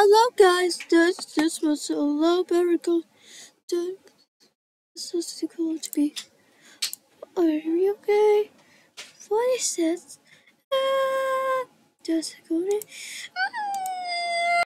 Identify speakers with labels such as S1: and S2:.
S1: Hello guys, this this was so very good. This is too cool to be. Are you okay? What is this? Ah, just go.